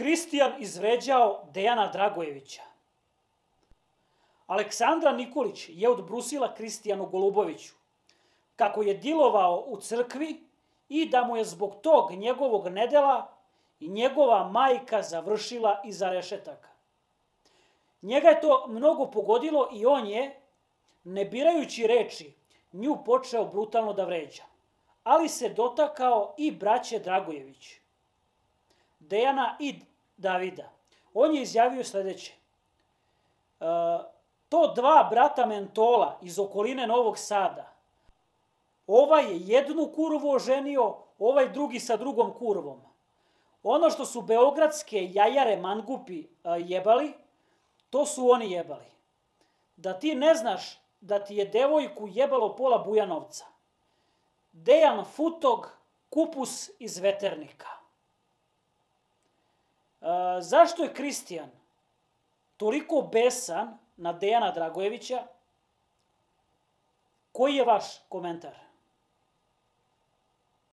Kristijan izvređao Dejana Dragojevića. Aleksandra Nikolić je odbrusila Kristijanu Goluboviću kako je dilovao u crkvi i da mu je zbog tog njegovog nedela i njegova majka završila iza rešetaka. Njega je to mnogo pogodilo i on je, ne birajući reči, nju počeo brutalno da vređa. Ali se dotakao i braće Dragojević, Dejana i Davida. On je izjavio sledeće. E, to dva brata mentola iz okoline Novog Sada, ovaj je jednu kurvu oženio, ovaj drugi sa drugom kurvom. Ono što su beogradske jajare mangupi jebali, to su oni jebali. Da ti ne znaš da ti je devojku jebalo pola Bujanovca. Dejan Futog, kupus iz veternika. Zašto je Kristijan toliko besan na Dejana Dragojevića? Koji je vaš komentar?